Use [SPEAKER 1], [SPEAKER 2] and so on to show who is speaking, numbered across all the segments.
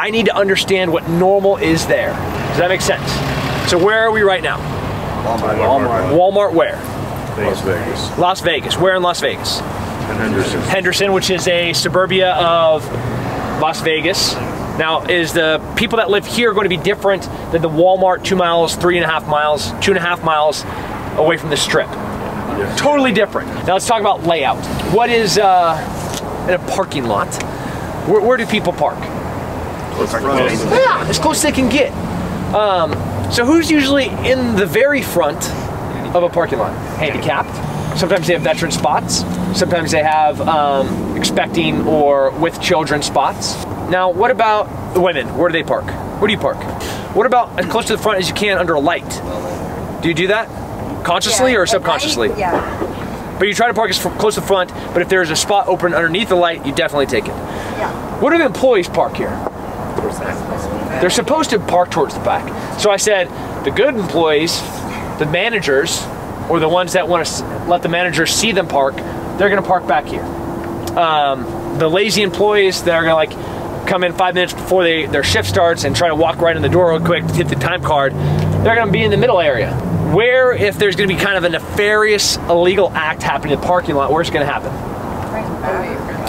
[SPEAKER 1] I need to understand what normal is there. Does that make sense? So where are we right now?
[SPEAKER 2] Walmart.
[SPEAKER 3] Walmart.
[SPEAKER 1] Walmart where?
[SPEAKER 3] Las Vegas.
[SPEAKER 1] Las Vegas. Where in Las Vegas?
[SPEAKER 3] And Henderson.
[SPEAKER 1] Henderson, which is a suburbia of Las Vegas. Now, is the people that live here going to be different than the Walmart two miles, three and a half miles, two and a half miles away from the strip? Totally different. Now let's talk about layout. What is uh, in a parking lot? Where, where do people park? Yeah, as close as they can get. Um, so who's usually in the very front of a parking lot? Handicapped. Sometimes they have veteran spots. Sometimes they have um, expecting or with children spots. Now, what about the women? Where do they park? Where do you park? What about as close to the front as you can under a light? Do you do that consciously
[SPEAKER 4] Yeah,
[SPEAKER 1] or subconsciously?
[SPEAKER 4] night, Yeah,
[SPEAKER 1] But you try to park as close to the front, but if there's a spot open underneath the light, you definitely take it.
[SPEAKER 4] yeah.
[SPEAKER 1] What do the employees park here? They're supposed to park towards the back. So I said, the good employees, the managers, or the ones that want to let the managers see them park, they're going to park back here. Um, the lazy employees that are going to like come in five minutes before they, their shift starts and try to walk right in the door real quick to hit the time card, they're going to be in the middle area. Where, if there's going to be kind of a nefarious illegal act happening in the parking lot, where's it going to happen?
[SPEAKER 4] Right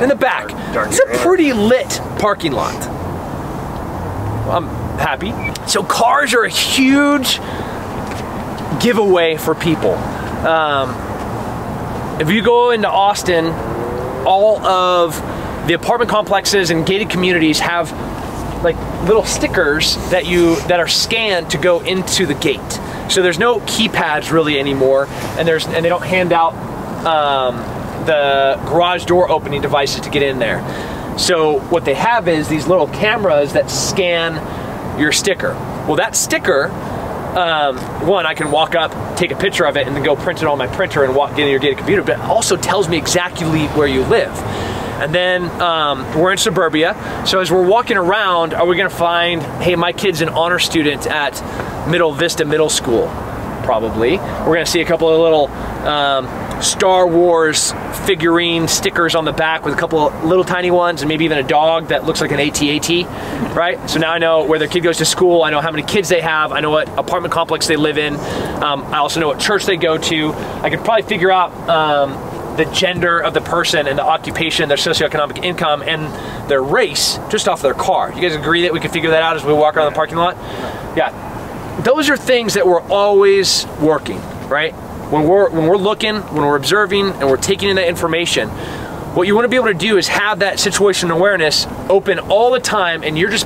[SPEAKER 4] in the back.
[SPEAKER 1] In the back. It's a pretty lit parking lot. I'm happy. So cars are a huge giveaway for people. Um, if you go into Austin, all of the apartment complexes and gated communities have like little stickers that you that are scanned to go into the gate. So there's no keypads really anymore, and there's and they don't hand out um, the garage door opening devices to get in there. So what they have is these little cameras that scan your sticker. Well, that sticker, um, one, I can walk up, take a picture of it, and then go print it on my printer and walk in your gated computer. But it also tells me exactly where you live. And then um, we're in suburbia. So as we're walking around, are we going to find, hey, my kid's an honor student at Middle Vista Middle School? Probably. We're going to see a couple of little um, Star Wars figurine stickers on the back with a couple little tiny ones and maybe even a dog that looks like an AT-AT, right? So now I know where their kid goes to school. I know how many kids they have. I know what apartment complex they live in. Um, I also know what church they go to. I could probably figure out um, the gender of the person and the occupation, their socioeconomic income, and their race just off their car. You guys agree that we can figure that out as we walk around the parking lot? Yeah. Those are things that we're always working, right? When we're when we're looking, when we're observing, and we're taking in that information, what you want to be able to do is have that situational awareness open all the time, and you're just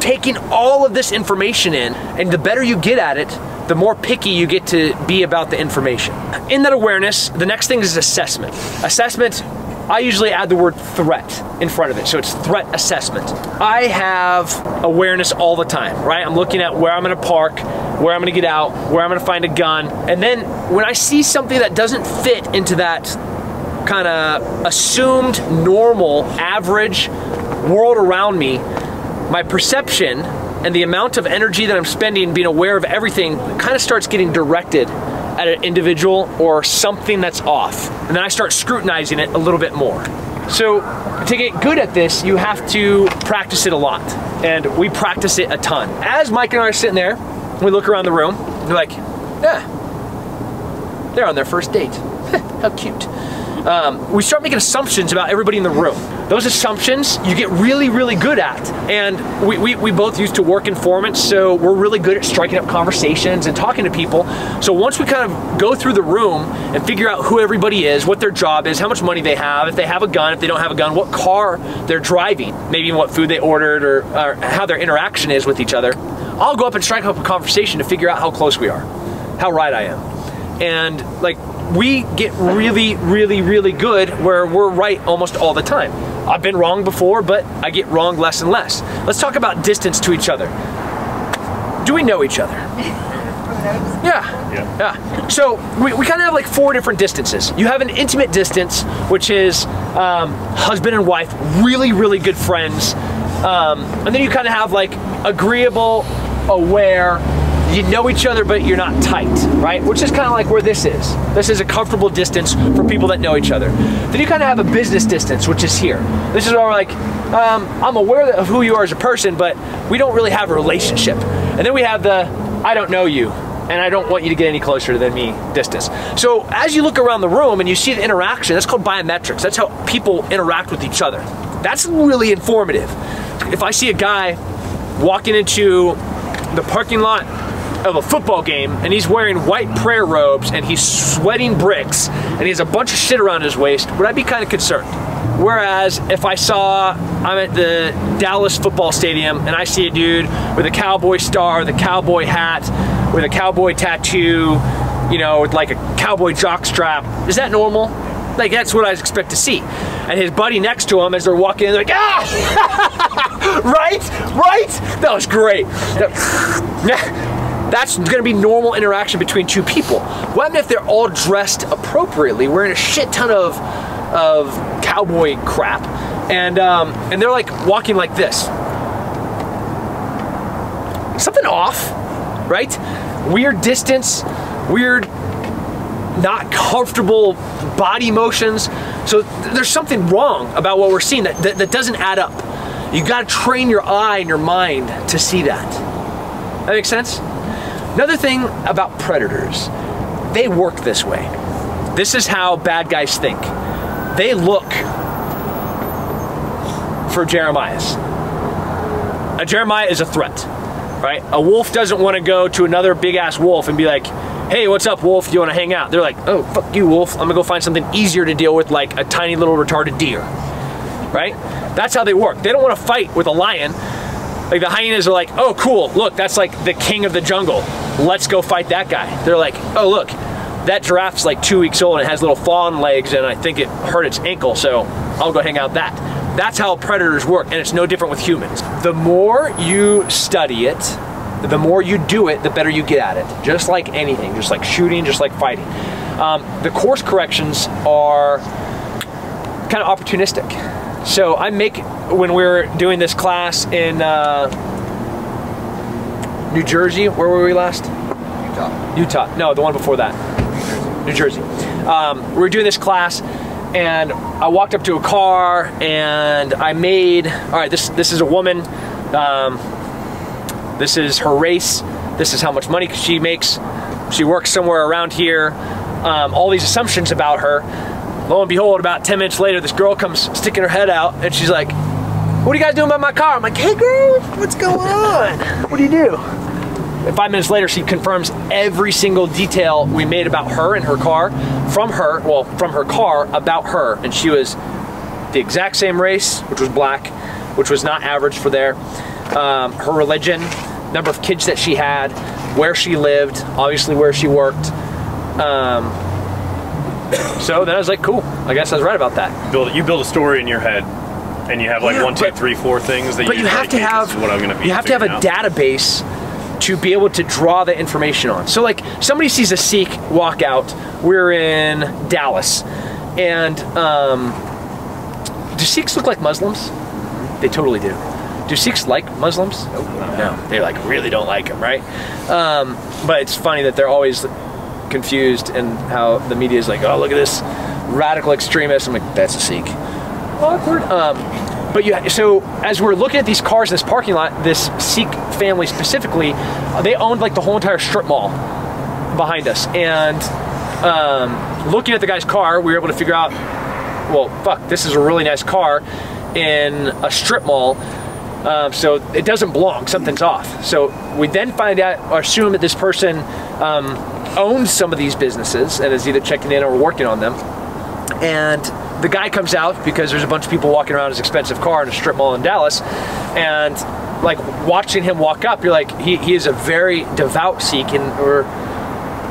[SPEAKER 1] taking all of this information in, and the better you get at it, the more picky you get to be about the information. In that awareness, the next thing is assessment. Assessment, I usually add the word threat in front of it, so it's threat assessment. I have awareness all the time, right? I'm looking at where I'm gonna park, where I'm gonna get out, where I'm gonna find a gun, and then when I see something that doesn't fit into that kind of assumed normal, average world around me, my perception and the amount of energy that I'm spending being aware of everything kind of starts getting directed at an individual or something that's off. And then I start scrutinizing it a little bit more. So to get good at this, you have to practice it a lot. And we practice it a ton. As Mike and I are sitting there, we look around the room, we're like, yeah, they're on their first date. How cute. Um, we start making assumptions about everybody in the room. Those assumptions you get really, really good at. And we, we, we both used to work in formants, so we're really good at striking up conversations and talking to people. So once we kind of go through the room and figure out who everybody is, what their job is, how much money they have, if they have a gun, if they don't have a gun, what car they're driving, maybe what food they ordered, or, or how their interaction is with each other, I'll go up and strike up a conversation to figure out how close we are, how right I am. And like, we get really, really, really good where we're right almost all the time. I've been wrong before, but I get wrong less and less. Let's talk about distance to each other. Do we know each other? Yeah.
[SPEAKER 3] Yeah.
[SPEAKER 1] Yeah. So we, we kind of have like four different distances. You have an intimate distance, which is um, husband and wife, really, really good friends. Um, and then you kind of have like agreeable, aware, you know each other, but you're not tight, right? Which is kind of like where this is. This is a comfortable distance for people that know each other. Then you kind of have a business distance, which is here. This is where we're like, um, I'm aware of who you are as a person, but we don't really have a relationship. And then we have the, I don't know you, and I don't want you to get any closer than me distance. So as you look around the room and you see the interaction, that's called biometrics. That's how people interact with each other. That's really informative. If I see a guy walking into the parking lot of a football game and he's wearing white prayer robes and he's sweating bricks and he has a bunch of shit around his waist, would I be kind of concerned? Whereas if I saw, I'm at the Dallas football stadium and I see a dude with a cowboy star, the cowboy hat, with a cowboy tattoo, you know, with like a cowboy jock strap, is that normal? Like that's what I expect to see. And his buddy next to him as they're walking in, they're like, ah! right? Right? That was great. That's gonna be normal interaction between two people. What if they're all dressed appropriately, wearing a shit ton of of cowboy crap, and um, and they're like walking like this? Something off, right? Weird distance, weird, not comfortable body motions. So there's something wrong about what we're seeing that, that, that doesn't add up. You gotta train your eye and your mind to see that. That makes sense? Another thing about predators, they work this way. This is how bad guys think. They look for Jeremiah's. A Jeremiah is a threat, right? A wolf doesn't want to go to another big ass wolf and be like, hey, what's up, wolf? Do you want to hang out? They're like, oh, fuck you, wolf. I'm gonna go find something easier to deal with, like a tiny little retarded deer, right? That's how they work. They don't want to fight with a lion. Like the hyenas are like, oh, cool, look, that's like the king of the jungle let's go fight that guy. They're like, oh, look, that giraffe's like two weeks old and it has little fawn legs and I think it hurt its ankle, so I'll go hang out that. That's how predators work, and it's no different with humans. The more you study it, the more you do it, the better you get at it. Just like anything, just like shooting, just like fighting. Um, the course corrections are kind of opportunistic. So I make, when we are doing this class in, uh, New Jersey. Where were we last?
[SPEAKER 3] Utah.
[SPEAKER 1] Utah. No, the one before that. New Jersey. Um, we were doing this class, and I walked up to a car, and I made. All right, this this is a woman. Um, this is her race. This is how much money she makes. She works somewhere around here. Um, all these assumptions about her. Lo and behold, about 10 minutes later, this girl comes sticking her head out, and she's like, what are you guys doing by my car? I'm like, hey girl, what's going on? What do you do? And five minutes later, she confirms every single detail we made about her and her car from her, well, from her car about her. And she was the exact same race, which was black, which was not average for there. Um, her religion, number of kids that she had, where she lived, obviously where she worked. Um, so then I was like, cool. I guess I was right about that.
[SPEAKER 2] Build you build a story in your head, and you have like
[SPEAKER 1] Yeah,
[SPEAKER 2] one, two,
[SPEAKER 1] but-
[SPEAKER 2] three, four things that
[SPEAKER 1] But
[SPEAKER 2] you.
[SPEAKER 1] you have to have
[SPEAKER 2] what I'm gonna be
[SPEAKER 1] you have to have a
[SPEAKER 2] out.
[SPEAKER 1] database to be able to draw the information on. So like somebody sees a Sikh walk out, we're in Dallas, and um, do Sikhs look like Muslims? They totally do. Do Sikhs like Muslims? No, they like really don't like them, right? Um, but it's funny that they're always confused and how the media is like, oh look at this radical extremist. I'm like, that's a Sikh. Awkward. Um, but you, so as we're looking at these cars in this parking lot, this Sikh family specifically, they owned like the whole entire strip mall behind us. And um, looking at the guy's car, we were able to figure out, well, fuck, this is a really nice car in a strip mall. Um, so it doesn't belong. Something's off. So we then find out or assume that this person um, owns some of these businesses and is either checking in or working on them. And the guy comes out because there's a bunch of people walking around his expensive car in a strip mall in Dallas, and like watching him walk up, you're like, he, he is a very devout Sikh, and or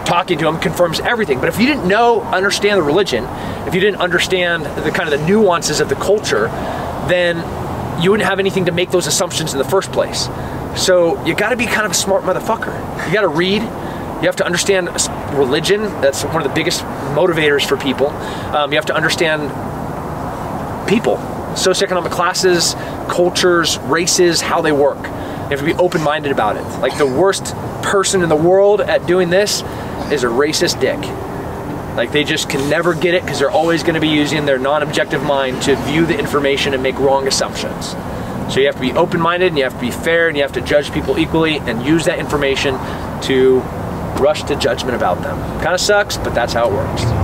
[SPEAKER 1] talking to him confirms everything. But if you didn't know, understand the religion, if you didn't understand the kind of the nuances of the culture, then you wouldn't have anything to make those assumptions in the first place. So you got to be kind of a smart motherfucker. You got to read. You have to understand religion. That's one of the biggest motivators for people. Um, you have to understand people, socioeconomic classes, cultures, races, how they work. You have to be open-minded about it. Like the worst person in the world at doing this is a racist dick. Like they just can never get it because they're always going to be using their non-objective mind to view the information and make wrong assumptions. So you have to be open-minded and you have to be fair and you have to judge people equally and use that information to rush to judgment about them. Kind of sucks, but that's how it works.